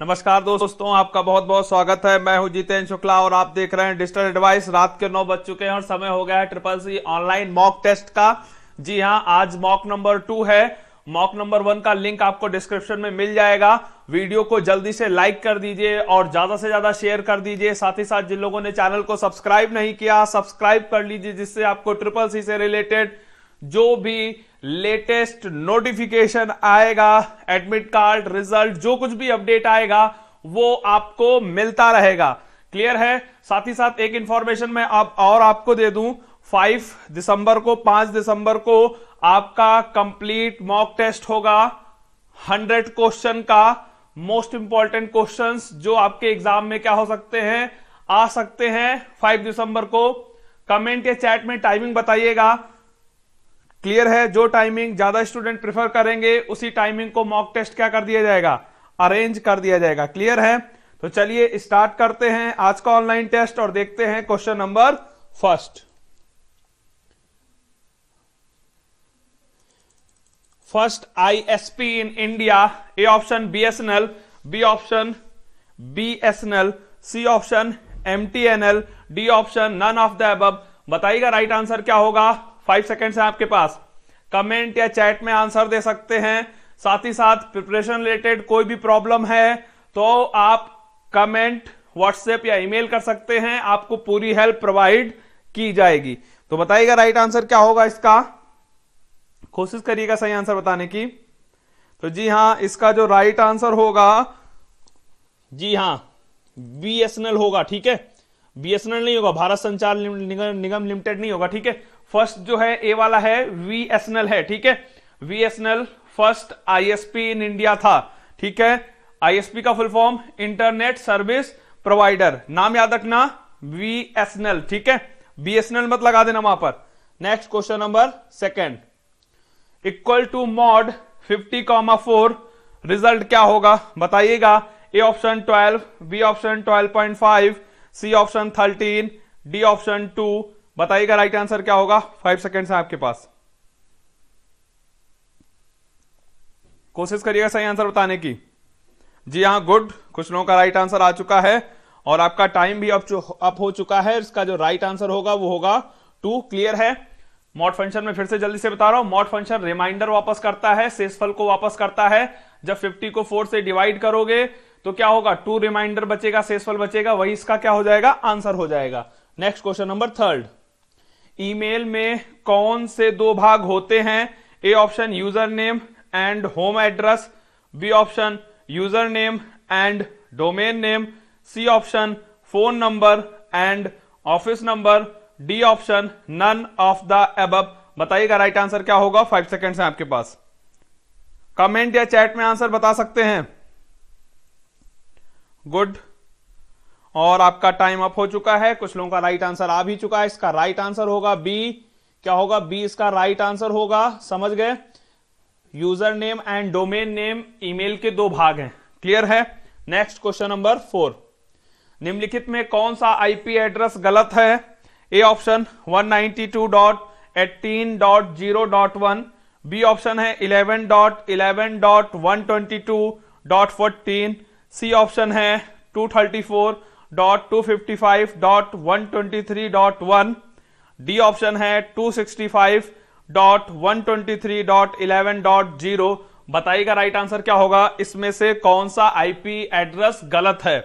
नमस्कार दोस्तों, आपका बहुत बहुत स्वागत है। मैं हूँ जितेंद्र शुक्ला और आप देख रहे हैं डिजिटल एडवाइस रात के नौ बज चुके हैं और समय हो गया है triple C online mock test का। जी हाँ, आज मॉक नंबर टू है। मॉक नंबर वन का लिंक आपको डिस्क्रिप्शन में मिल जाएगा। वीडियो को जल्दी से लाइक कर दीजिए और ज़्यादा से ज़्यादा शेयर कर दीजिए। साथ ही साथ जिन लोगों ने चैनल को सब्सक्राइब नहीं किया सब्सक्राइब कर लीजिए, जिससे आपको ट्रिपल सी से रिलेटेड जो भी लेटेस्ट नोटिफिकेशन आएगा, एडमिट कार्ड, रिज़ल्ट, जो कुछ भी अपडेट आएगा, वो आपको मिलता रहेगा। क्लियर है? साथ ही साथ एक इंफॉर्मेशन मैं आप और आपको दे दूँ। 5 दिसंबर को 5 दिसंबर को आपका कंप्लीट मॉक टेस्ट होगा। 100 क्वेश्चन का मोस्ट इंपॉर्टेंट क्वेश्चंस जो आपके एग्ज़ाम में क्या हो सकते हैं, आ सकते हैं। 5 दिसंबर को कमेंट या चैट में टाइमिंग बताइएगा। क्लियर है? जो टाइमिंग ज़्यादा स्टूडेंट प्रेफर करेंगे, उसी टाइमिंग को मॉक टेस्ट क्या कर दिया जाएगा? अरेंज कर दिया जाएगा। क्लियर है? तो चलिए स्टार्ट करते हैं आज का ऑनलाइन टेस्ट और देखते हैं question number first first ISP in India A option BSNL B option BSNL C option MTNL D option none of the above बताइएगा राइट आंसर क्या होगा? फाइव सेकेंड है आपके पास। कमेंट या चैट में आंसर दे सकते हैं। साथ ही साथ प्रिपरेशन रिलेटेड कोई भी प्रॉब्लम है तो आप कमेंट व्हाट्सएप या ईमेल कर सकते हैं। आपको पूरी हेल्प प्रोवाइड की जाएगी। तो बताइएगा राइट आंसर क्या होगा इसका? कोशिश करिएगा सही आंसर बताने की। तो जी हाँ, इसका जो राइट आंसर होगा, जी हाँ बीएसएनएल होगा, ठीक है? बीएसएनएल नहीं होगा, भारत संचार निगम लिमिटेड नहीं होगा, ठीक है? फ़र्स्ट जो है, ए वाला है वी वीएसएनएल है, ठीक है? VSNL first ISP in India था, ठीक है? आईएसपी का full form internet service provider नाम याद रखना वी वीएसएनएल ठीक है? बी बीएसएनएल मत लगा देना वहाँ पर। Next question number second equal to mod 50 comma four result क्या होगा? बताइएगा। A option 12 B option 12.5 C option 13 D option 2 बताइएगा राइट आंसर क्या होगा? फाइव सेकेंड्स है आपके पास। कोशिश करिएगा सही आंसर बताने की। जी हाँ गुड कुछ लोगों का राइट आंसर आ चुका है और आपका टाइम भी अप हो चुका है। इसका जो राइट आंसर होगा, वो होगा टू क्लियर है? मॉड फ़ंक्शन में फिर से जल्दी से बता रहा हूँ। मॉड फ़ंक्शन रिमाइंडर वापस करता है शेषफल को वापस करता है। जब 50 को 4 से डिवाइड करोगे तो क्या होगा? टू रिमाइंडर बचेगा शेषफल बचेगा। वही इसका क्या हो जाएगा? आंसर हो जाएगा। Next question number third email में कौन से दो भाग होते हैं? A option user name and home address, B option user name and domain name, C option phone number and office number, D option none of the above बताइएगा right answer क्या होगा? फाइव सेकेंड्स है आपके पास। Comment या chat में answer बता सकते हैं। गुड। और आपका टाइम अप हो चुका है। कुछ लोगों का राइट आंसर आ भी चुका है। इसका राइट आंसर होगा बी क्या होगा? बी इसका राइट आंसर होगा। समझ गए? User name and domain name email के दो भाग हैं। क्लियर है? नेक्स्ट क्वेश्चन नंबर फोर निम्नलिखित में कौन सा आईपी एड्रेस गलत है? ए ऑप्शन 192.18.0.1 बी ऑप्शन है 11.11.122.14 सी ऑप्शन है 234 dot two fifty five dot one twenty three dot one D option है two sixty five dot one twenty three dot eleven dot zero बताइएगा right answer क्या होगा? इसमें से कौन सा आईपी एड्रेस गलत है?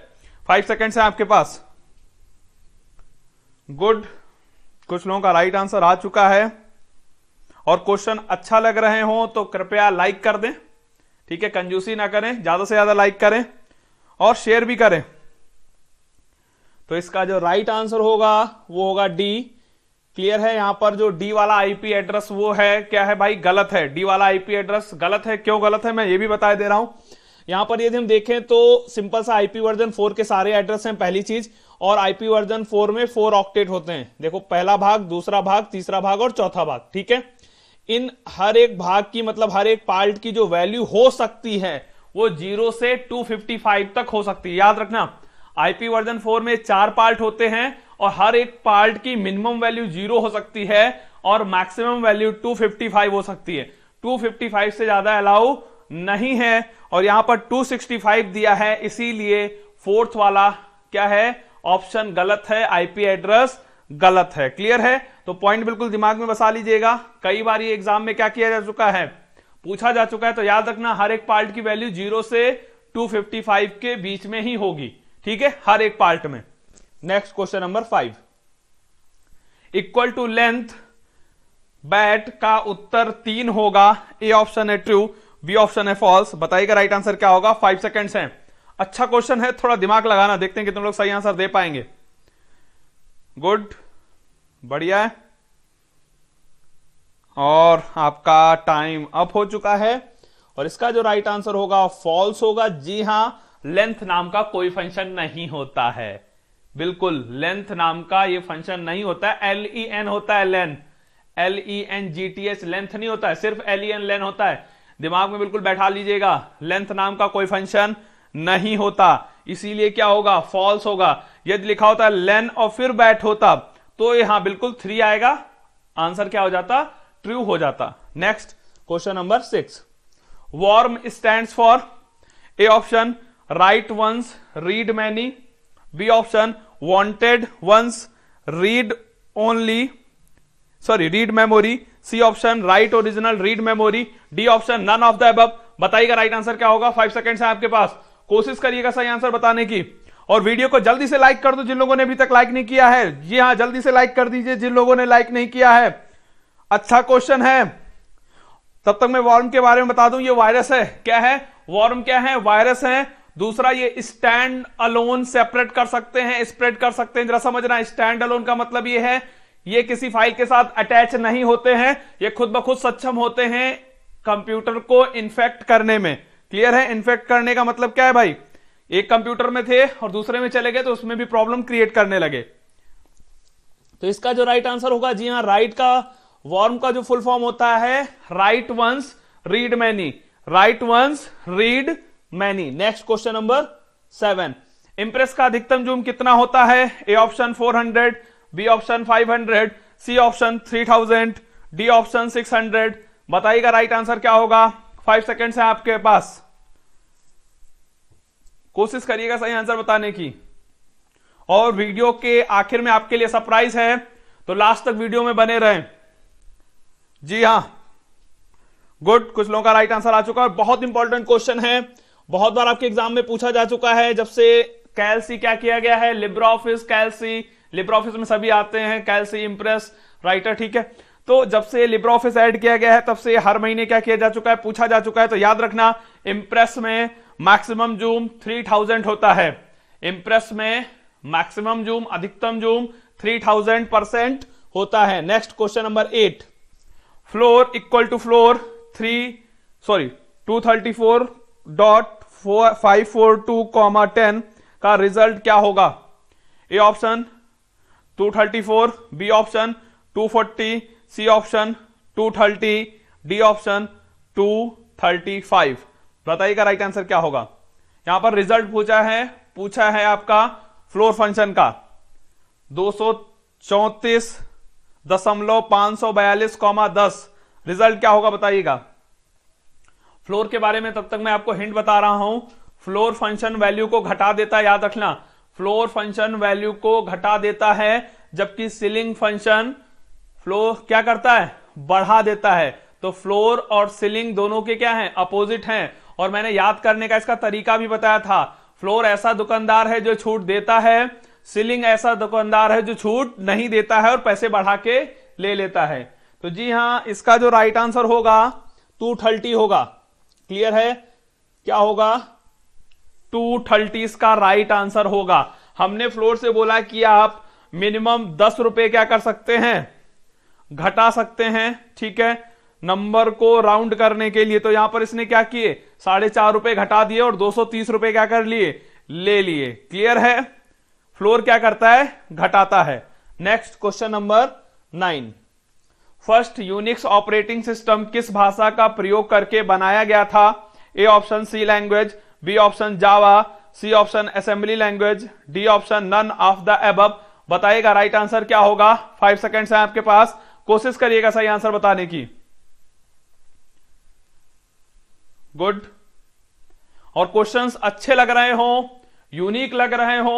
फाइव सेकेंड्स है आपके पास। गुड कुछ लोगों का राइट आंसर आ चुका है। और क्वेश्चन अच्छा लग रहे हो तो कृपया लाइक कर दें। ठीक है कंजूसी ना करें, ज़्यादा से ज़्यादा लाइक करें। और शेयर भी करें। तो इसका जो राइट आंसर होगा, वो होगा डी क्लियर है? यहाँ पर जो डी वाला आईपी एड्रेस वो है, क्या है भाई? गलत है। डी वाला आईपी एड्रेस गलत है? क्यों गलत है? मैं ये भी बता दे रहा हूँ। यहाँ पर यदि हम देखें तो सिंपल सा आईपी वर्जन फोर के सारे एड्रेस हैं, पहली चीज़, और आईपी वर्जन फोर में फोर ऑक्टेट होते हैं। देखो, पहला भाग, दूसरा भाग, तीसरा भाग और चौथा भाग, ठीक है? इन हर एक भाग की मतलब हर एक पार्ट की जो वैल्यू हो सकती है, वो ज़ीरो से 255 तक हो सकती है। याद रखना आईपी वर्जन फोर में चार पार्ट होते हैं और हर एक पार्ट की मिनिमम वैल्यू ज़ीरो हो सकती है और मैक्सिमम वैल्यू 255 हो सकती है। 255 से ज़्यादा अलाउ नहीं है और यहाँ पर 265 दिया है, इसीलिए फोर्थ वाला क्या है? ऑप्शन गलत है आईपी एड्रेस गलत है। क्लियर है? तो पॉइंट बिल्कुल दिमाग में बसा लीजिएगा। कई बार ये एग्ज़ाम में क्या किया जा चुका है? पूछा जा चुका है तो याद रखना, हर एक पार्ट की वैल्यू ज़ीरो से 255 के बीच में ही होगी। ठीक है? हर एक पार्ट में। Next question number five equal to length bat का उत्तर तीन होगा। ए ऑप्शन है ट्रू बी ऑप्शन है फॉल्स बताइएगा राइट आंसर क्या होगा? फाइव सेकेंड्स है। अच्छा क्वेश्चन है, थोड़ा दिमाग लगाना, देखते हैं कितने लोग सही आंसर दे पाएँगे। गुड बढ़िया है। और आपका टाइम अप हो चुका है। और इसका जो राइट आंसर होगा फॉल्स होगा। जी हाँ लेंथ नाम का कोई फ़ंक्शन नहीं होता है। बिल्कुल, लेंथ नाम का ये फ़ंक्शन नहीं होता। है एल ई एन होता है length. L E N G T H length नहीं होता है, सिर्फ़ एल ई एन लेन होता है। दिमाग में बिल्कुल बैठा लीजिएगा, लेंथ नाम का कोई फ़ंक्शन नहीं होता। इसीलिए क्या होगा? फॉल्स होगा। यदि लिखा होता है लेन और फिर बैट होता तो यहाँ बिल्कुल थ्री आएगा। आंसर क्या हो जाता? ट्रू हो जाता। Next question number six WORM stand for A option write once read many B option wanted once read only sorry read memory C option write original read memory D option none of the above बताइएगा right answer क्या होगा? Five seconds है आपके पास. कोशिश करिएगा सही answer बताने की. और वीडियो को जल्दी से लाइक कर दो जिन लोगों ने अभी तक लाइक नहीं किया है. जी हाँ जल्दी से लाइक कर दीजिए जिन लोगों ने लाइक नहीं किया है. अच्छा क्वेश्चन है. तब तक मैं वॉर्म के बारे में बता दूँ, ये वायरस है. क्या है? वॉर्म क्या है? वायरस है. दूसरा, ये स्टैंड अलोन सेपरेट कर सकते हैं स्प्रेड कर सकते हैं। जरा समझना स्टैंड अलोन का मतलब ये है, ये किसी फ़ाइल के साथ अटैच नहीं होते हैं, ये खुद ब खुद सक्षम होते हैं कंप्यूटर को इन्फेक्ट करने में। क्लियर है? इन्फेक्ट करने का मतलब क्या है भाई? एक कंप्यूटर में थे और दूसरे में चले गए तो उसमें भी प्रॉब्लम क्रिएट करने लगे। तो इसका जो राइट आंसर होगा, जी हाँ राइट का वॉर्म का जो फुल फॉर्म होता है write once read many write once read many next question number seven Impress का अधिकतम जूम कितना होता है? A option 400 B option 500 C option 3000 D option 600 बताइएगा राइट आंसर क्या होगा? फाइव सेकेंड्स है आपके पास। कोशिश करिएगा सही आंसर बताने की। और वीडियो के आखिर में आपके लिए सरप्राइज़ है तो लास्ट तक वीडियो में बने रहें। जी हाँ। गुड कुछ लोगों का राइट आंसर आ चुका है बहुत इंपॉर्टेंट क्वेश्चन है। बहुत बार आपके एग्ज़ाम में पूछा जा चुका है, जब से कैलसी क्या किया गया है? Libre Office, Calc. Libre Office में सभी आते हैं, कैलसी इंप्रेस राइटर ठीक है? तो जब से लिब्रा ऑफ़िस ऐड किया गया है, तब से हर महीने क्या किया जा चुका है? पूछा जा चुका है तो याद रखना इंप्रेस में मैक्सिमम जूम 3000 होता है। इंप्रेस में मैक्सिमम जूम अधिकतम जूम 3000 परसेंट होता है। Next question number eight floor equal to floor three sorry two thirty four dot five four two comma ten का रिज़ल्ट क्या होगा? A option 234 B option 240 C option 230 D option 235 बताइएगा right answer क्या होगा? यहाँ पर रिज़ल्ट पूछा है पूछा है आपका फ्लोर फ़ंक्शन का। दो दशमलव पाँच सौ बयालीस कॉमा दस। रिज़ल्ट क्या होगा बताइएगा? फ्लोर के बारे में तब तक मैं आपको हिंट बता रहा हूँ। फ्लोर फ़ंक्शन वैल्यू को घटा देता है, याद रखना। फ्लोर फ़ंक्शन वैल्यू को घटा देता है, जबकि सीलिंग फ़ंक्शन फ्लोर क्या करता है? बढ़ा देता है। तो फ्लोर और सीलिंग दोनों के क्या हैं? अपोजिट हैं। और मैंने याद करने का इसका तरीका भी बताया था। फ्लोर ऐसा दुकानदार है जो छूट देता है सीलिंग ऐसा दुकानदार है जो छूट नहीं देता है और पैसे बढ़ा के ले लेता है। तो जी हाँ, इसका जो राइट आंसर होगा टू थर्टी होगा। क्लियर है? क्या होगा? टू थर्टी का राइट आंसर होगा। हमने फ्लोर से बोला कि आप मिनिमम दस रुपए क्या कर सकते हैं? घटा सकते हैं, ठीक है? नंबर को राउंड करने के लिए तो यहाँ पर इसने क्या किए? साढ़े चार रुपए घटा दिए और दो सौ तीस रुपए क्या कर लिए? ले लिए। क्लियर है? फ्लोर क्या करता है? घटाता है। Next question number nine first Unix operating system किस भाषा का प्रयोग करके बनाया गया था? A option C language B option Java C option assembly language D option none of the above बताइएगा राइट आंसर क्या होगा? फाइव सेकेंड्स है आपके पास। कोशिश करिएगा सही आंसर बताने की। गुड और क्वेश्चंस अच्छे लग रहे हो यूनिक लग रहे हो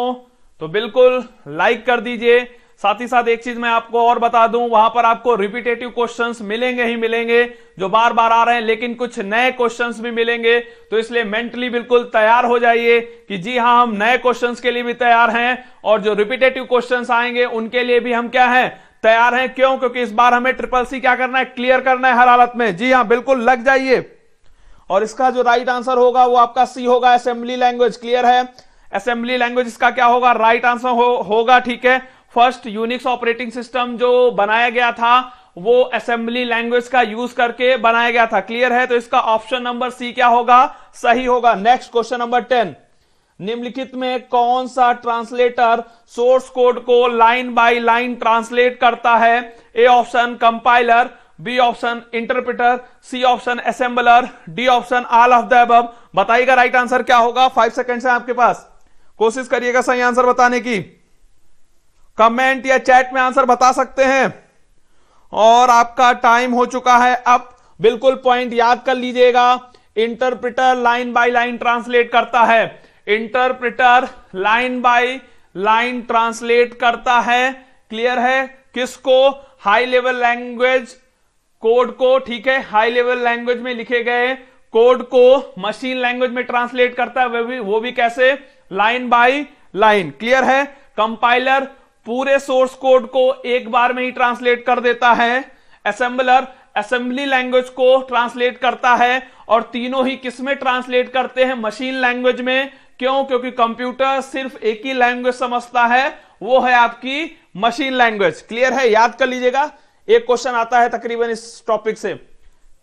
तो बिल्कुल लाइक कर दीजिए। साथ ही साथ एक चीज़ मैं आपको और बता दूँ वहाँ पर आपको रिपीटेटिव क्वेश्चंस मिलेंगे ही मिलेंगे जो बार बार आ रहे हैं लेकिन कुछ नए क्वेश्चंस भी मिलेंगे। तो इसलिए मेंटली बिल्कुल तैयार हो जाइए कि जी हाँ हम नए क्वेश्चंस के लिए भी तैयार हैं और जो रिपीटेटिव क्वेश्चंस आएँगे उनके लिए भी हम क्या है? तैयार हैं। क्यों? क्योंकि इस बार हमें ट्रिपल सी क्या करना है? क्लियर करना है हर हालत में। जी हाँ बिल्कुल लग जाइए। और इसका जो राइट आंसर होगा वो आपका सी होगा असेंबली लैंग्वेज क्लियर है? असेंबली लैंग्वेज इसका क्या होगा? राइट आंसर हो, होगा ठीक है। फ़र्स्ट यूनिक्स ऑपरेटिंग सिस्टम जो बनाया गया था, वो असेंबली लैंग्वेज का यूज़ करके बनाया गया था। क्लियर है? तो इसका ऑप्शन नंबर सी क्या होगा? सही होगा। नेक्स्ट क्वेश्चन नंबर टेन निम्नलिखित में कौन सा ट्रांसलेटर सोर्स कोड को लाइन बाय लाइन ट्रांसलेट करता है? A option compiler B option interpreter C option assembler D option all of the बताइएगा राइट आंसर क्या होगा? फाइव सेकेंड है आपके पास। कोशिश करिएगा सही आंसर बताने की। कमेंट या चैट में आंसर बता सकते हैं। और आपका टाइम हो चुका है। अब बिल्कुल पॉइंट याद कर लीजिएगा। Interpreter line by line translate करता है। Interpreter line by line translate करता है। क्लियर है? किसको? हाई लेवल लैंग्वेज कोड को, ठीक है? हाई लेवल लैंग्वेज में लिखे गए कोड को मशीन लैंग्वेज में ट्रांसलेट करता है। वो भी वो भी कैसे? Line by line. क्लियर है? कंपाइलर पूरे सोर्स कोड को एक बार में ही ट्रांसलेट कर देता है। असेंबलर असेंबली लैंग्वेज को ट्रांसलेट करता है और तीनों ही किसमें ट्रांसलेट करते हैं मशीन लैंग्वेज में? क्यों? क्योंकि कंप्यूटर सिर्फ़ एक ही लैंग्वेज समझता है, वो है आपकी मशीन लैंग्वेज। क्लियर है? याद कर लीजिएगा। एक क्वेश्चन आता है तकरीबन इस टॉपिक से।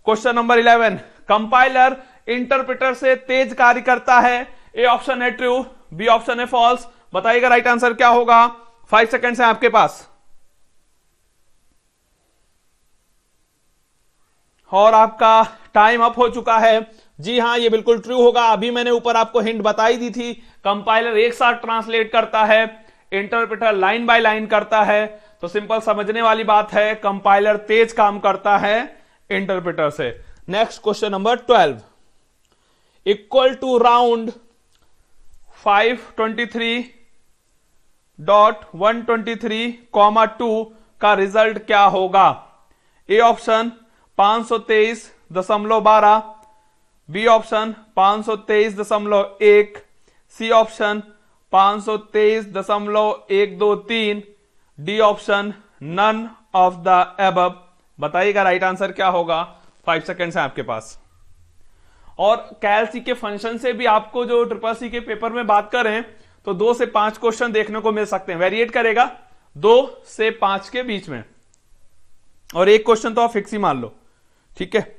Question number eleven. Compiler interpreter से तेज कार्य करता है। ए ऑप्शन है ट्रू, बी ऑप्शन है फॉल्स। बताइएगा राइट आंसर क्या होगा? फाइव सेकेंड है आपके पास। और आपका टाइम अप हो चुका है। जी हाँ ये बिल्कुल ट्रू होगा। अभी मैंने ऊपर आपको हिंट बताई दी थी। कंपाइलर एक साथ ट्रांसलेट करता है। इंटरप्रेटर लाइन बाय लाइन करता है। तो सिंपल समझने वाली बात है कंपाइलर तेज काम करता है इंटरप्रेटर से। Next question number twelve equal to round 523 dot one twenty three comma two का रिज़ल्ट क्या होगा? ए ऑप्शन पाँच सौ तेईस दशमलव बारह बी ऑप्शन पाँच सौ तेईस दशमलव एक सी ऑप्शन पाँच सौ तेईस दशमलव एक दो तीन D option none of the above बताइएगा राइट आंसर क्या होगा? फाइव सेकेंड्स है आपके पास। और कैल सी के फ़ंक्शन से भी आपको जो ट्रिपल सी के पेपर में बात करें तो दो से पाँच क्वेश्चन देखने को मिल सकते हैं। वेरिएट करेगा दो से पाँच के बीच में। और एक क्वेश्चन तो आप फिक्स ही मान लो, ठीक है?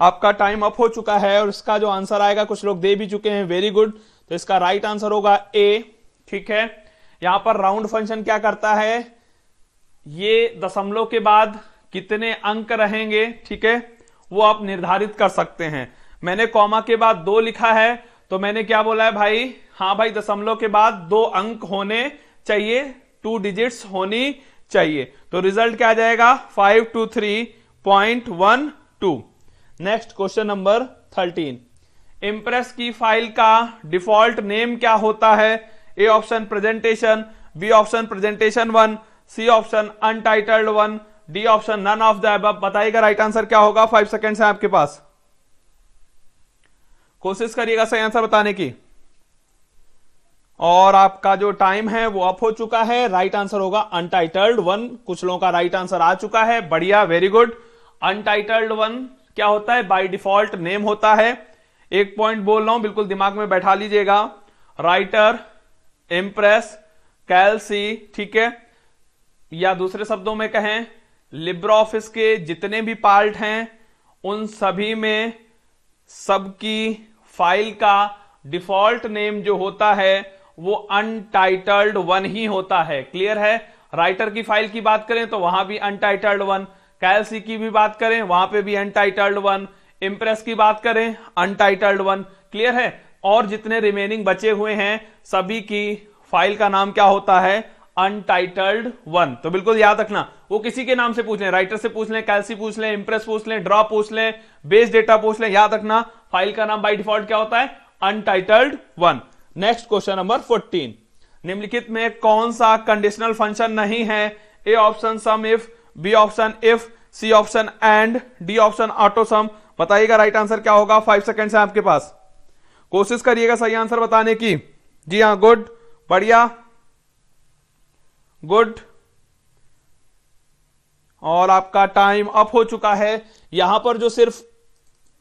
आपका टाइम अप हो चुका है और इसका जो आंसर आएगा, कुछ लोग दे भी चुके हैं, वेरी गुड। तो इसका राइट आंसर होगा ए, ठीक है? यहाँ पर राउंड फ़ंक्शन क्या करता है? ये दशमलव के बाद कितने अंक रहेंगे, ठीक है? वो आप निर्धारित कर सकते हैं। मैंने कॉमा के बाद दो लिखा है तो मैंने क्या बोला है भाई? हाँ भाई, दशमलव के बाद दो अंक होने चाहिए टू डिजिट्स होनी चाहिए। तो रिज़ल्ट क्या आ जाएगा? Five two three point one two next question number thirteen Impress की फ़ाइल का डिफ़ॉल्ट नेम क्या होता है? A option presentation B option presentation one C option untitled one D option none of the बताइएगा right answer क्या होगा? Five second है आपके पास। कोशिश करिएगा सही आंसर बताने की। और आपका जो टाइम है वो अप हो चुका है राइट आंसर होगा अनटाइटल्ड वन कुछ लोगों का राइट आंसर आ चुका है, बढ़िया वेरी गुड अनटाइटल्ड वन क्या होता है? बाय डिफ़ॉल्ट नेम होता है। एक पॉइंट बोल रहा हूँ, बिल्कुल दिमाग में बैठा लीजिएगा। राइटर इम्प्रेस कैलसी ठीक है? या दूसरे शब्दों में कहें लिब्रो ऑफ़िस के जितने भी पार्ट हैं, उन सभी में सबकी फ़ाइल का डिफ़ॉल्ट नेम जो होता है, वो अनटाइटल्ड वन ही होता है। क्लियर है? राइटर की फ़ाइल की बात करें तो वहाँ भी अनटाइटल्ड वन कैलसी की भी बात करें, वहाँ पे भी अनटाइटल्ड वन इंप्रेस की बात करें अनटाइटल्ड वन क्लियर है? और जितने रिमेनिंग बचे हुए हैं, सभी की फ़ाइल का नाम क्या होता है? अनटाइटल्ड वन तो बिल्कुल याद रखना, वो किसी के नाम से पूछ लें। राइटर से पूछ लें कैलसी पूछ लें इंप्रेस पूछ लें ड्रॉ पूछ लें बेस डेटा पूछ लें। याद रखना फ़ाइल का नाम बाई डिफ़ॉल्ट क्या होता है? Untitled one next question number fourteen निम्नलिखित में कौन सा कंडीशनल फ़ंक्शन नहीं है? A option sum if B option if C option and D option auto sum बताइएगा राइट आंसर क्या होगा? फाइव सेकेंड है आपके पास। कोशिश करिएगा सही आंसर बताने की। जी हाँ गुड बढ़िया। गुड और आपका टाइम अप हो चुका है। यहाँ पर जो सिर्फ़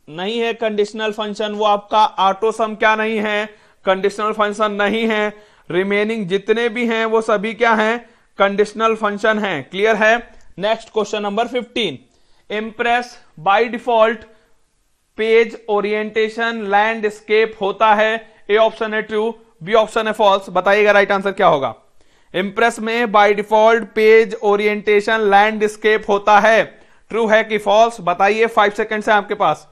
नहीं है कंडीशनल फ़ंक्शन वो आपका ऑटो सम क्या नहीं है? कंडीशनल फ़ंक्शन नहीं है। रिमेनिंग जितने भी हैं, वो सभी क्या हैं? कंडीशनल फ़ंक्शन हैं। क्लियर है? Next question number 15 Impress by default page orientation landscape होता है। ए ऑप्शन है ट्रू बी ऑप्शन है फॉल्स बताइएगा राइट आंसर क्या होगा? इंप्रेस में by default page orientation landscape होता है। ट्रू है कि फॉल्स बताइए फाइव सेकेंड है आपके पास।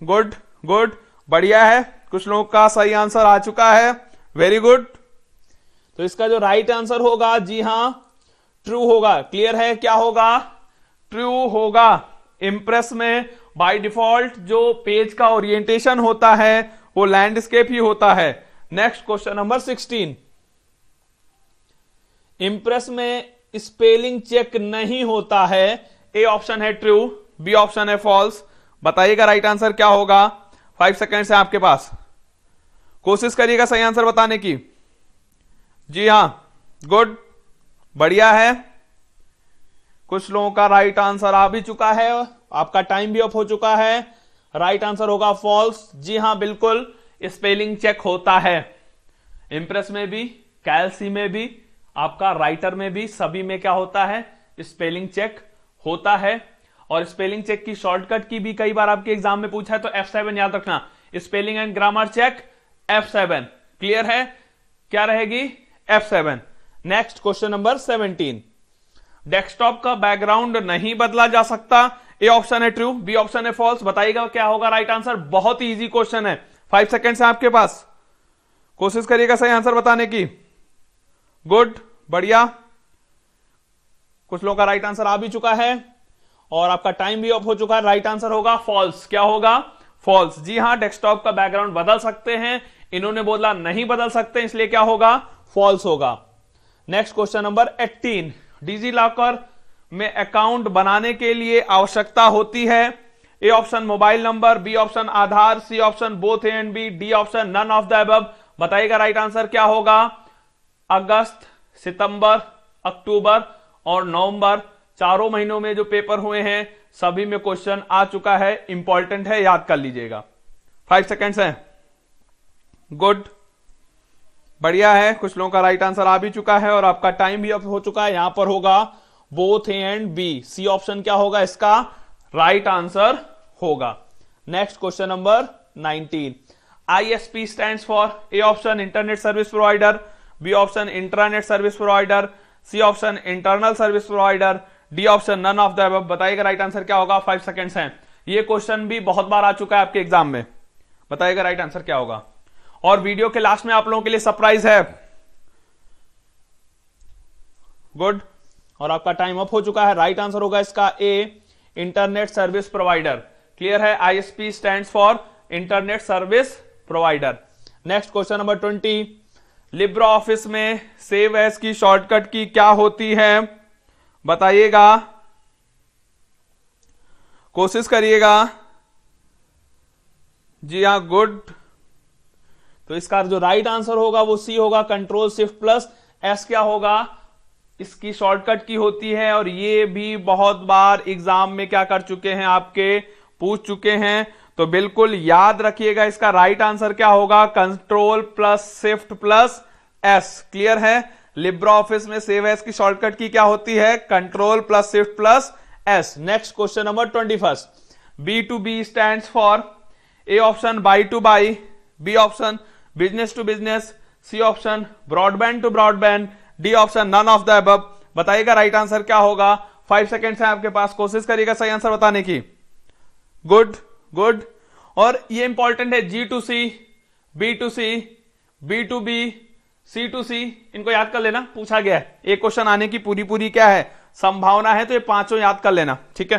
गुड गुड बढ़िया है। कुछ लोगों का सही आंसर आ चुका है। वेरी गुड तो इसका जो राइट आंसर होगा, जी हाँ ट्रू होगा। क्लियर है? क्या होगा? ट्रू होगा। इंप्रेस में बाय डिफ़ॉल्ट जो पेज का ओरिएंटेशन होता है, वो लैंडस्केप ही होता है। Next question number sixteen Impress में स्पेलिंग चेक नहीं होता है। ए ऑप्शन है ट्रू बी ऑप्शन है फॉल्स बताइएगा राइट आंसर क्या होगा? फाइव सेकेंड है आपके पास। कोशिश करिएगा सही आंसर बताने की। जी हाँ गुड बढ़िया है। कुछ लोगों का राइट आंसर आ भी चुका है, आपका टाइम भी ऑफ़ हो चुका है। राइट आंसर होगा फॉल्स जी हाँ, बिल्कुल स्पेलिंग चेक होता है। इंप्रेस में भी कैलसी में भी, आपका राइटर में भी, सभी में क्या होता है? स्पेलिंग चेक होता है। और स्पेलिंग चेक की शॉर्टकट की भी कई बार आपके एग्ज़ाम में पूछा है तो F7 याद रखना। Spelling and grammar check F7 clear है? क्या रहेगी? F7 next question number 17 desktop का बैकग्राउंड नहीं बदला जा सकता। ए ऑप्शन है ट्रू बी ऑप्शन है फॉल्स बताइएगा क्या होगा? राइट right आंसर बहुत ही इजी क्वेश्चन है। फाइव सेकेंड्स है आपके पास। कोशिश करिएगा सही आंसर बताने की। गुड बढ़िया। कुछ लोगों का राइट आंसर आ भी चुका है। और आपका टाइम भी ऑफ़ हो चुका है राइट आंसर होगा फॉल्स क्या होगा? फॉल्स जी हाँ डेस्कटॉप का बैकग्राउंड बदल सकते हैं, इन्होंने बोला नहीं बदल सकते, इसलिए क्या होगा? फॉल्स होगा. Next question number 18 DigiLocker में अकाउंट बनाने के लिए आवश्यकता होती है? A option mobile number B option Aadhaar C option both A and B D option none of the above बताइएगा राइट आंसर क्या होगा? अगस्त, सितंबर, अक्टूबर और नवंबर चारों महीनों में जो पेपर हुए हैं, सभी में क्वेश्चन आ चुका है इंपॉर्टेंट है, याद कर लीजिएगा। फाइव सेकेंड्स है। गुड बढ़िया है, कुछ लोगों का राइट आंसर आ भी चुका है और आपका टाइम भी अब हो चुका है, यहाँ पर होगा both and B C option क्या होगा इसका? राइट आंसर होगा। Next question number 19 ISP stand for A option internet service provider B option internet service provider C option internal service provider D option none of the बताइएगा right answer क्या होगा? Five seconds हैं। ये क्वेश्चन भी बहुत बार आ चुका है आपके एग्ज़ाम में। बताइएगा राइट आंसर क्या होगा? और वीडियो के लास्ट में आप लोगों के लिए सरप्राइज़ है। गुड और आपका टाइम अप हो चुका है। राइट आंसर होगा इसका A internet service provider clear है? ISP stand for internet service provider next question number twenty LibreOffice में सेव एस की शॉर्टकट की क्या होती है? बताइएगा। कोशिश करिएगा। जी हाँ गुड। तो इसका जो राइट आंसर होगा, वो सी होगा कंट्रोल शिफ्ट प्लस एस क्या होगा? इसकी शॉर्टकट की होती है, और ये भी बहुत बार एग्ज़ाम में क्या कर चुके हैं, आपके पूछ चुके हैं। तो बिल्कुल याद रखिएगा, इसका राइट आंसर क्या होगा? Control plus shift plus S clear है? लिब्रा ऑफ़िस में सेव एस की शॉर्टकट की क्या होती है? Control plus shift plus S next question number twenty first B to B stand for A option buy to buy B option business to business C option broadband to broadband D option none of the above बताइएगा right answer क्या होगा? Five seconds है आपके पास। कोशिश करिएगा सही answer बताने की। गुड गुड और ये इंपॉर्टेंट है G to C B to C B to B C to C इनको याद कर लेना, पूछा गया है। एक क्वेश्चन आने की पूरी पूरी क्या है? संभावना है तो ये पाँचों याद कर लेना, ठीक है?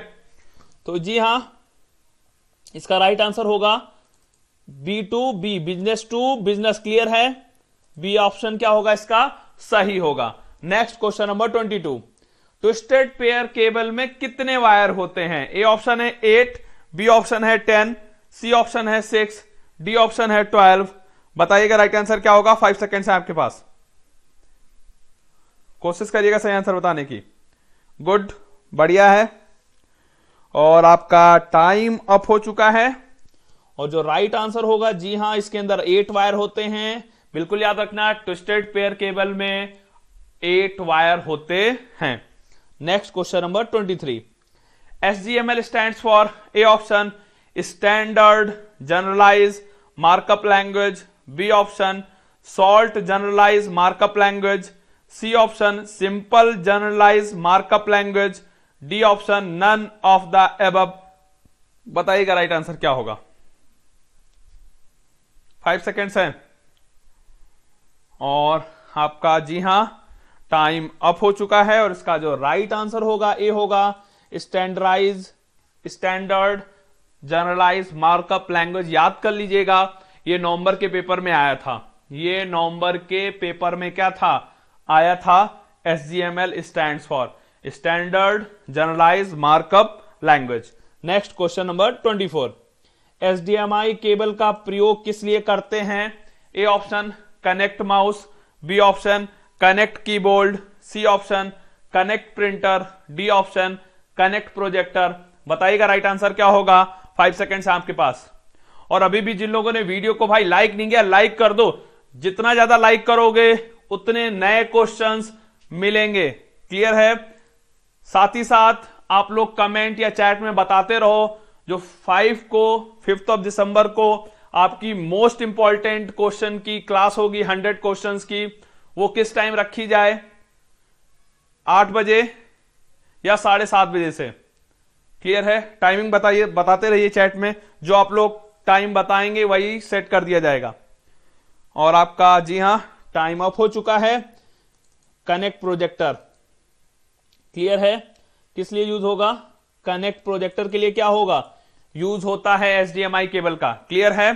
तो जी हाँ, इसका राइट आंसर होगा B to B business to business clear है। बी ऑप्शन क्या होगा इसका? सही होगा। Next question number twenty two twisted pair cable में कितने वायर होते हैं? ए ऑप्शन है एट बी ऑप्शन है टेन सी ऑप्शन है सिक्स डी ऑप्शन है ट्वेल्व बताइएगा राइट आंसर क्या होगा? फाइव सेकेंड है आपके पास। कोशिश करिएगा सही आंसर बताने की। गुड बढ़िया है। और आपका टाइम अप हो चुका है। और जो राइट आंसर होगा, जी हाँ, इसके अंदर एट वायर होते हैं। बिल्कुल याद रखना ट्विस्टेड पेयर केबल में एट वायर होते हैं। Next question number twenty three S G M L stand for A option standard generalize markup language B option salt generalize markup language C option simple generalize markup language D option none of the above बताइएगा right answer क्या होगा? Five seconds है। और आपका, जी हाँ time up हो चुका है और इसका जो राइट आंसर होगा ए होगा। Standardize standard generalize markup language याद कर लीजिएगा। ये नवंबर के पेपर में आया था। ये नवंबर के पेपर में क्या था? आया था S G M L stand for standard generalize markup language next question number twenty four S D M I cable का प्रयोग किस लिए करते हैं? A option connect mouse B option connect keyboard C option connect printer D option connect projector बताइएगा right answer क्या होगा? Five seconds आपके पास। और अभी भी जिन लोगों ने वीडियो को भाई लाइक नहीं किया, लाइक कर दो। जितना ज़्यादा लाइक करोगे, उतने नए क्वेश्चंस मिलेंगे। क्लियर है? साथ ही साथ आप लोग कमेंट या चैट में बताते रहो जो फाइव को फिफ्थ ऑफ़ दिसंबर को आपकी मोस्ट इंपॉर्टेंट क्वेश्चन की क्लास होगी हंड्रेड क्वेश्चन की। वो किस टाइम रखी जाए? आठ बजे या साढ़े सात बजे से? क्लियर है? टाइमिंग बताइए, बताते रहिए चैट में जो आप लोग टाइम बताएँगे, वही सेट कर दिया जाएगा। और आपका, जी हाँ टाइम अप हो चुका है। कनेक्ट प्रोजेक्टर क्लियर है? किस लिए यूज़ होगा? कनेक्ट प्रोजेक्टर के लिए क्या होगा? यूज़ होता है एसडीएमआई केबल का। क्लियर है?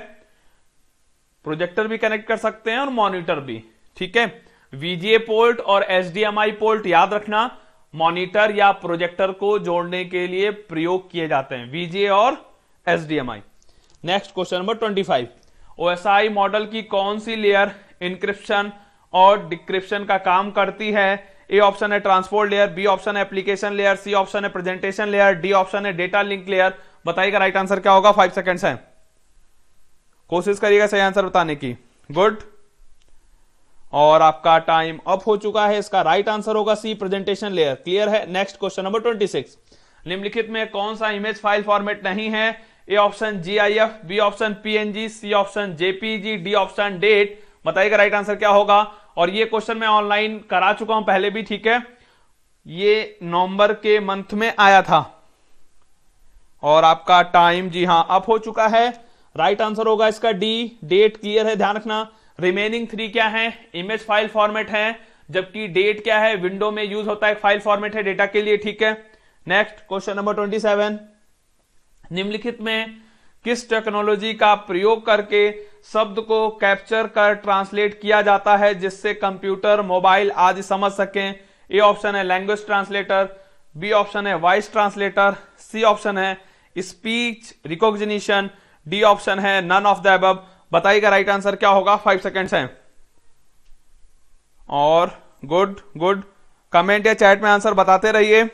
प्रोजेक्टर भी कनेक्ट कर सकते हैं और मॉनिटर भी। ठीक है? वीजीए पोर्ट और एसडीएमआई पोर्ट याद रखना। मॉनिटर या प्रोजेक्टर को जोड़ने के लिए प्रयोग किए जाते हैं। वीजीए और SDMI next question number twenty five OSI model की कौन सी लेयर इंक्रिप्शन और डिक्रिप्शन का काम करती है? ए ऑप्शन है ट्रांसपोर्ट लेयर बी ऑप्शन है एप्लीकेशन लेयर सी ऑप्शन है प्रेजेंटेशन लेयर डी ऑप्शन है डेटा लिंक लेयर बताइएगा राइट आंसर क्या होगा? फाइव सेकेंड्स है. कोशिश करिएगा सही आंसर बताने की. गुड और आपका टाइम अप हो चुका है. इसका राइट आंसर होगा सी प्रेजेंटेशन लेयर क्लियर है? Next question number twenty six निम्नलिखित में कौन सा इमेज फ़ाइल फॉर्मेट नहीं है? A option F, B option PNG C option JPG D option date. बताइएगा राइट आंसर क्या होगा? और ये क्वेश्चन मैं ऑनलाइन करा चुका हूँ, पहले भी, ठीक है? ये नवंबर के मंथ में आया था। और आपका टाइम जी हाँ अप हो चुका है। राइट आंसर होगा इसका डी डेट क्लियर है, ध्यान रखना। रिमेनिंग थ्री क्या है? इमेज फ़ाइल फॉर्मेट है, जबकि डेट क्या है? विंडो में यूज़ होता है फ़ाइल फॉर्मेट है डेटा के लिए, ठीक है? Next question number twenty seven निम्नलिखित में, किस टेक्नोलॉजी का प्रयोग करके शब्द को कैप्चर कर ट्रांसलेट किया जाता है जिससे कंप्यूटर मोबाइल आदि समझ सकें? ए ऑप्शन है लैंग्वेज ट्रांसलेटर बी ऑप्शन है वॉइस ट्रांसलेटर सी ऑप्शन है स्पीच रिकॉग्निशन डी ऑप्शन है नन ऑफ़ द अब बताइएगा राइट आंसर क्या होगा? फाइव सेकेंड्स है। और गुड गुड कमेंट या चैट में आंसर बताते रहिए।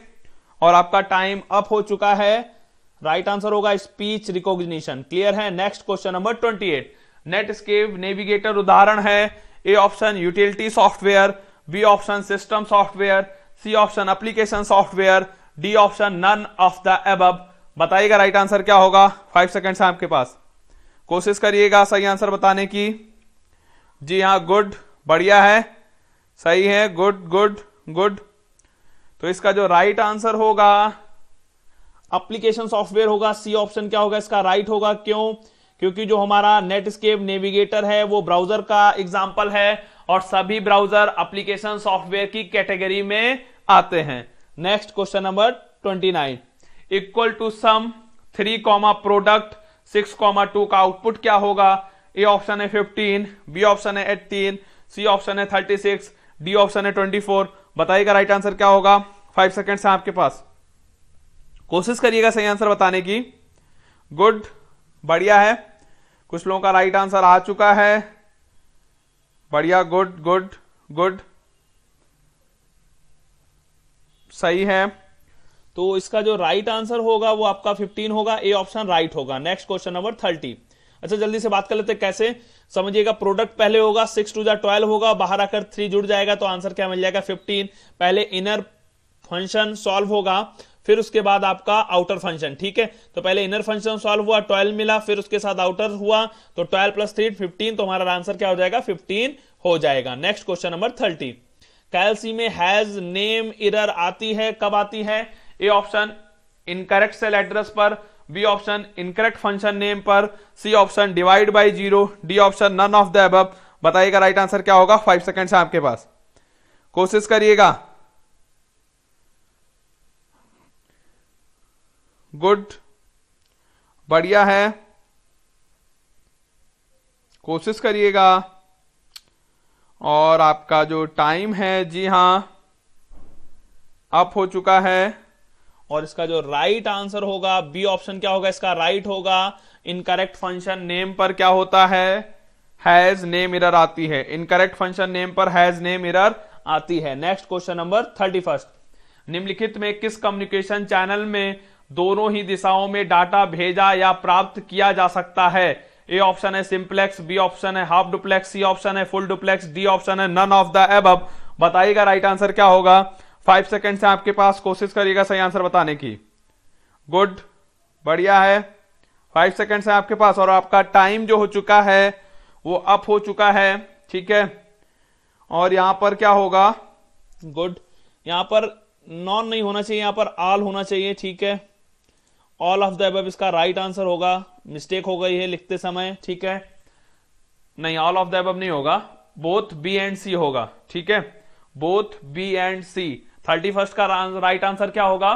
और आपका टाइम अप हो चुका है। राइट आंसर होगा स्पीच रिकॉग्निशन क्लियर है? Next question number twenty eight Netscape navigator उदाहरण है. A option utility software B option system software C option application software D option none of the above बताइएगा right answer क्या होगा? Five second है आपके पास. कोशिश करिएगा सही आंसर बताने की. जी हाँ गुड बढ़िया है. सही है. गुड गुड गुड तो इसका जो राइट आंसर होगा एप्लीकेशन सॉफ्टवेयर होगा सी ऑप्शन क्या होगा, इसका राइट होगा, क्यों? क्योंकि जो हमारा नेटस्केप नेविगेटर है, वो ब्राउज़र का एग्ज़ाम्पल है और सभी ब्राउज़र एप्लीकेशन सॉफ्टवेयर की कैटेगरी में आते हैं। Next question number twenty nine equal to sum three comma product six comma two का आउटपुट क्या होगा? ए ऑप्शन है फिफ्टीन बी ऑप्शन है एटीन सी ऑप्शन है थर्टी सिक्स डी ऑप्शन है ट्वेंटी फोर बताइएगा राइट आंसर क्या होगा? फाइव सेकेंड्स है आपके पास। कोशिश करिएगा सही आंसर बताने की। गुड, बढ़िया है। कुछ लोगों का राइट आंसर आ चुका है। बढ़िया, गुड गुड गुड। सही है। तो इसका जो राइट आंसर होगा, वो आपका 15 होगा। ए ऑप्शन राइट होगा। नेक्स्ट क्वेश्चन नंबर 30 अच्छा जल्दी से बात कर लेते हैं कैसे। समझिएगा, प्रोडक्ट पहले होगा सिक्स टू ट्वेल्व होगा। बाहर आकर थ्री जुड़ जाएगा तो आंसर क्या मिल जाएगा? फिफ्टीन पहले इनर फ़ंक्शन सॉल्व होगा। फिर उसके बाद आपका आउटर फ़ंक्शन ठीक है? तो पहले इनर फ़ंक्शन सॉल्व हुआ ट्वेल्व मिला, फिर उसके साथ आउटर हुआ तो ट्वेल्व प्लस थ्री फिफ्टीन तो हमारा आंसर क्या हो जाएगा? फिफ्टीन हो जाएगा। Next question number thirty Calc में हैज़ नेम इरर आती है, कब आती है? A option incorrect cell address पर B option incorrect function name पर C option divide by zero D option none of the above बताइएगा राइट आंसर क्या होगा? फाइव सेकेंड आपके पास। कोशिश करिएगा। गुड। बढ़िया है। कोशिश करिएगा। और आपका जो टाइम है, जी हाँ, अप हो चुका है। और इसका जो राइट आंसर होगा, बी ऑप्शन क्या होगा? इसका राइट होगा, इनकरेक्ट फ़ंक्शन नेम पर क्या होता है? हैज़ नेम इरर आती है। इनकरेक्ट फ़ंक्शन नेम पर हैज़ नेम इरर आती है। Next question number thirty first. निम्नलिखित में किस कम्युनिकेशन चैनल में दोनों ही दिशाओं में डाटा भेजा या प्राप्त किया जा सकता है। ए ऑप्शन है सिंप्लेक्स, बी ऑप्शन है हाफ़ डुप्लेक्स, सी ऑप्शन है फुल डुप्लेक्स, डी ऑप्शन है नन ऑफ़ द एब बताइएगा राइट आंसर क्या होगा? फाइव सेकेंड से आपके पास, कोशिश करिएगा सही आंसर बताने की। गुड बढ़िया है। फाइव सेकेंड से आपके पास और आपका टाइम जो हो चुका है, वो अप हो चुका है, ठीक है? और यहाँ पर क्या होगा? गुड यहाँ पर नॉन नहीं होना चाहिए, यहाँ पर आल होना चाहिए, ठीक है? ऑल ऑफ़ द अब इसका राइट आंसर होगा मिस्टेक हो गई है लिखते समय ठीक है नहीं ऑल ऑफ़ द अब नहीं होगा बोथ बी एंड सी होगा ठीक है both B and C thirty first का राइट आंसर क्या होगा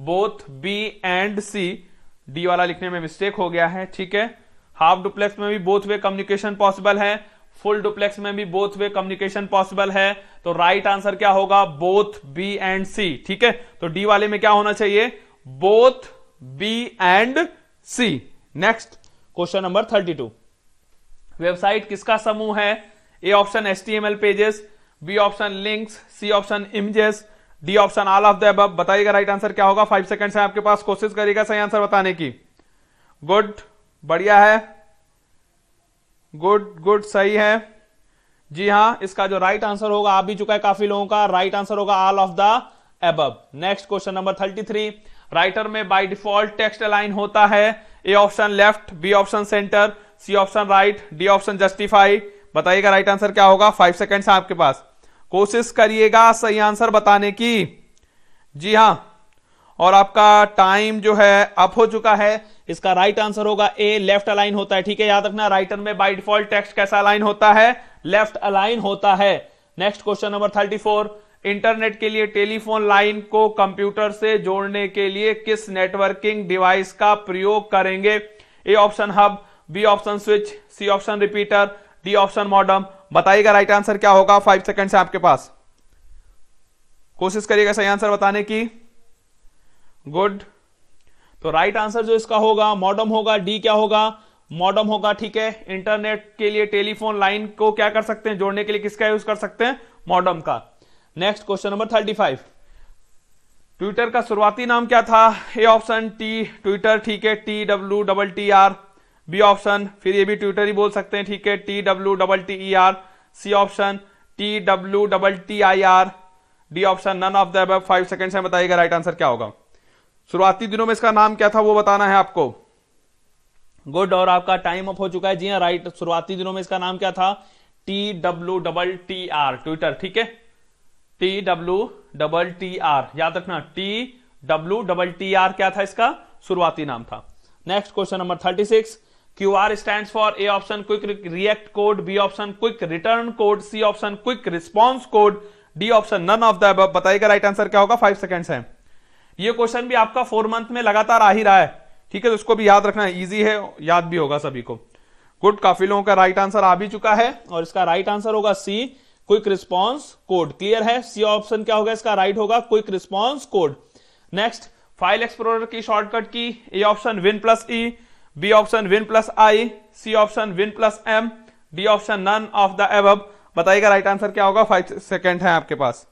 both B and C D वाला लिखने में मिस्टेक हो गया है ठीक है हाफ़ डुप्लेक्स में भी बोथ वे कम्युनिकेशन पॉसिबल है फुल डुप्लेक्स में भी बोथ वे कम्युनिकेशन पॉसिबल है तो राइट right आंसर क्या होगा बोथ बी एंड सी ठीक है तो डी वाले में क्या होना चाहिए both B and C next question number thirty two website किसका समूह है? A option S T M L pages B option links C option images D option all of the above बताइएगा राइट आंसर क्या होगा? Five second है आपके पास, कोशिश करिएगा सही आंसर बताने की। गुड बढ़िया है। गुड गुड सही है। जी हाँ, इसका जो राइट आंसर होगा आ भी चुका है काफ़ी लोगों का राइट आंसर होगा all of the above next question number thirty three Writer में बाय डिफ़ॉल्ट टेक्स्ट अलाइन होता है। A option left, B option centre, C option right, D option justify. बताइएगा राइट आंसर क्या होगा? फाइव सेकेंड है आपके पास। कोशिश करिएगा सही आंसर बताने की। जी हाँ, और आपका टाइम जो है अप हो चुका है। इसका राइट आंसर होगा ए, लेफ़्ट अलाइन होता है। ठीक है, याद रखना, राइटर में बाय डिफ़ॉल्ट टेक्स्ट कैसा अलाइन होता है? लेफ़्ट अलाइन होता है। Next question number thirty four. Internet के लिए टेलीफोन लाइन को कंप्यूटर से जोड़ने के लिए किस नेटवर्किंग डिवाइस का प्रयोग करेंगे? A option hub, B option switch, C option repeater, D option modem. बताइएगा राइट आंसर क्या होगा फाइव सेकंड से आपके पास। कोशिश करिएगा सही आंसर बताने की। गुड तो राइट आंसर जो इसका होगा मॉडम होगा डी क्या होगा? मॉडम होगा, ठीक है। इंटरनेट के लिए टेलीफोन लाइन को क्या कर सकते हैं? जोड़ने के लिए किसका यूज़ कर सकते हैं? मॉडम का। Next question number thirty five Twitter का शुरुआती नाम क्या था? ए ऑप्शन टी ट्विटर ठीक है T W double T R B option फिर ये भी ट्विटर ही बोल सकते हैं, ठीक है T W double T E R C option T W double T I R D option none of the five second से बताइएगा राइट आंसर क्या होगा? शुरुआती दिनों में इसका नाम क्या था, वो बताना है आपको। गुड और आपका टाइम अप हो चुका है। जी हाँ राइट शुरुआती दिनों में इसका नाम क्या था? T W double T R Twitter ठीक है? T W double T R याद रखना T W double T R क्या था इसका? शुरुआती नाम था। Next question number thirty six Q R stand for A option quick react code B option quick return code C option quick response code D option none of the बताइएगा right answer क्या होगा? Five seconds है। ये क्वेश्चन भी आपका four month में लगातार आ ही रहा है। ठीक है तो इसको भी याद रखना इजी है, याद भी होगा सभी को। गुड काफ़ी लोगों का राइट आंसर आ भी चुका है, और इसका राइट आंसर होगा C quick response code clear है? सी ऑप्शन क्या होगा इसका? राइट होगा. Quick response code next file explorer की shortcut key. A option win plus E B option win plus I C option win plus M D option none of the above बताइएगा right answer क्या होगा? Five second है आपके पास।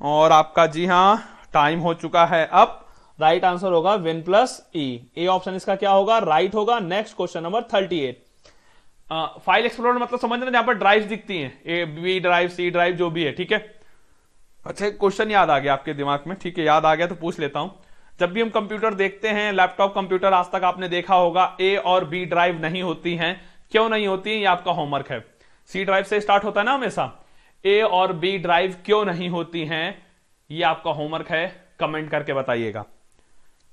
और आपका जी हाँ time हो चुका है अब। राइट आंसर होगा win plus E A option इसका क्या होगा? राइट होगा. Next question number thirty eight file explore मतलब समझना, जहाँ पर ड्राइव दिखती हैं। A B drive C drive जो भी है, ठीक है? अच्छा क्वेश्चन याद आ गया आपके दिमाग में, ठीक है, याद आ गया तो पूछ लेता हूँ। जब भी हम कंप्यूटर देखते हैं लैपटॉप कंप्यूटर आज तक आपने देखा होगा ए और बी ड्राइव नहीं होती हैं। क्यों नहीं होती है? ये आपका होमवर्क है। सी ड्राइव से स्टार्ट होता है ना हमेशा। ए और बी ड्राइव क्यों नहीं होती हैं? ये आपका होमवर्क है। कमेंट करके बताइएगा।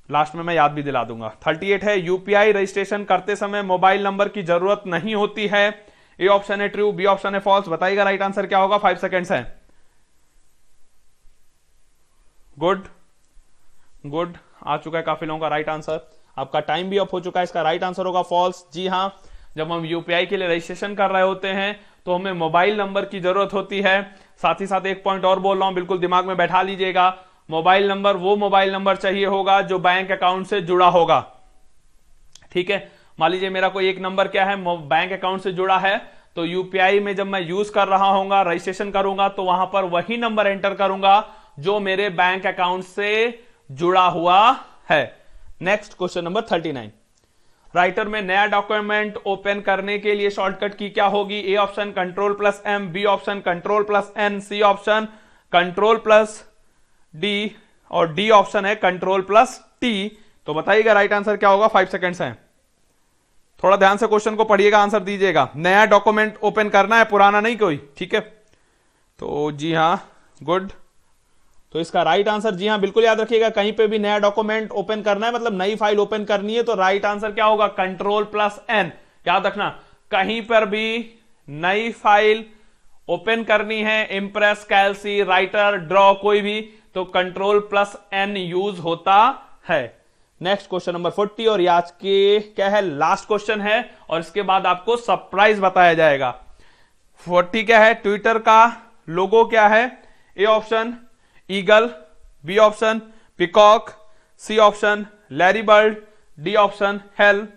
लास्ट में मैं याद भी दिला दूँगा। 38 है यूपीआई रजिस्ट्रेशन करते समय मोबाइल नंबर की ज़रूरत नहीं होती है। ए ऑप्शन है ट्रू बी ऑप्शन है फॉल्स बताइएगा राइट आंसर क्या होगा? फाइव सेकेंड्स है। गुड गुड आ चुका है काफ़ी लोगों का राइट आंसर आपका टाइम भी अप हो चुका है, इसका राइट आंसर होगा फॉल्स जी हाँ जब हम यूपीआई के लिए रजिस्ट्रेशन कर रहे होते हैं तो हमें मोबाइल नंबर की ज़रूरत होती है। साथ ही साथ एक पॉइंट और बोल रहा हूँ, बिल्कुल दिमाग में बैठा लीजिएगा। मोबाइल नंबर, वो मोबाइल नंबर चाहिए होगा जो बैंक अकाउंट से जुड़ा होगा। ठीक है? मान लीजिए मेरा कोई एक नंबर क्या है? बैंक अकाउंट से जुड़ा है तो यूपीआई में जब मैं यूज़ कर रहा हूँ रजिस्ट्रेशन करूँगा तो वहाँ पर वही नंबर एंटर करूँगा जो मेरे बैंक अकाउंट से जुड़ा हुआ है। Next question number thirty nine. Writer में नया डॉक्यूमेंट ओपन करने के लिए शॉर्टकट की क्या होगी? A option, control plus M, B option, control plus N, C option, control plus D और डी ऑप्शन है कंट्रोल प्लस टी तो बताइएगा राइट आंसर क्या होगा? फाइव सेकेंड्स है। थोड़ा ध्यान से क्वेश्चन को पढ़िएगा आंसर दीजिएगा। नया डॉक्यूमेंट ओपन करना है, पुराना नहीं कोई, ठीक है? तो जी हाँ गुड तो इसका राइट आंसर जी हाँ बिल्कुल याद रखिएगा, कहीं पे भी नया डॉक्यूमेंट ओपन करना है मतलब नई फ़ाइल ओपन करनी है तो राइट आंसर क्या होगा? कंट्रोल प्लस एन याद रखना, कहीं पर भी नई फ़ाइल ओपन करनी है इंप्रेस कैलसी राइटर ड्रॉ कोई भी तो कंट्रोल प्लस एन यूज़ होता है। नेक्स्ट क्वेश्चन नंबर फोर्टी और आज के क्या है? लास्ट क्वेश्चन है और इसके बाद आपको सरप्राइज़ बताया जाएगा। फोर्टी क्या है? ट्विटर का लोगो क्या है? A option eagle B option peacock C option Larry Bird D option hell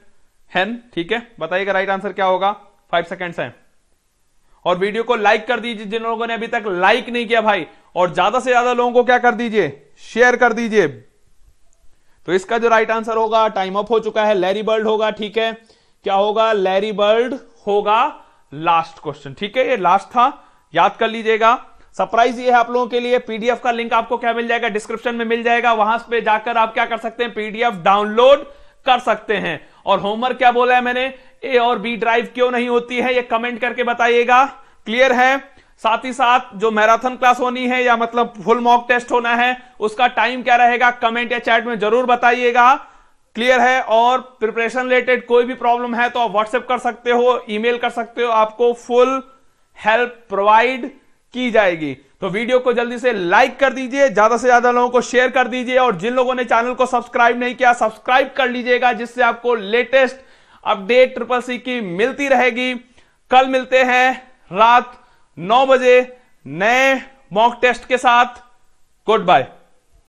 hen ठीक है? बताइएगा राइट आंसर क्या होगा? फाइव सेकेंड्स है। और वीडियो को लाइक कर दीजिए जिन लोगों ने अभी तक लाइक नहीं किया भाई। और ज़्यादा से ज़्यादा लोगों को क्या कर दीजिए? शेयर कर दीजिए। तो इसका जो राइट आंसर होगा टाइम अप हो चुका है लैरी बर्ड होगा, ठीक है? क्या होगा? लैरी बर्ड होगा लास्ट क्वेश्चन ठीक है? ये लास्ट था, याद कर लीजिएगा। सरप्राइज़ ये है आप लोगों के लिए पीडीएफ का लिंक आपको क्या मिल जाएगा? डिस्क्रिप्शन में मिल जाएगा। वहाँ पे जाकर आप क्या कर सकते हैं? पीडीएफ डाउनलोड कर सकते हैं। और होमवर्क क्या बोला है मैंने? ए और बी ड्राइव क्यों नहीं होती है? ये कमेंट करके बताइएगा। क्लियर है? साथ ही साथ जो मैराथन क्लास होनी है या मतलब फुल मॉक टेस्ट होना है, उसका टाइम क्या रहेगा? कमेंट या चैट में ज़रूर बताइएगा। क्लियर है? और प्रिपरेशन रिलेटेड कोई भी प्रॉब्लम है तो आप व्हाट्सएप कर सकते हो ईमेल कर सकते हो, आपको फुल हेल्प प्रोवाइड की जाएगी। तो वीडियो को जल्दी से लाइक कर दीजिए, ज़्यादा से ज़्यादा लोगों को शेयर कर दीजिए, और जिन लोगों ने चैनल को सब्सक्राइब नहीं किया सब्सक्राइब कर लीजिएगा, जिससे आपको लेटेस्ट अपडेट ट्रिपल सी की मिलती रहेगी। कल मिलते हैं, रात नौ बजे नए मॉक टेस्ट के साथ गुड बाय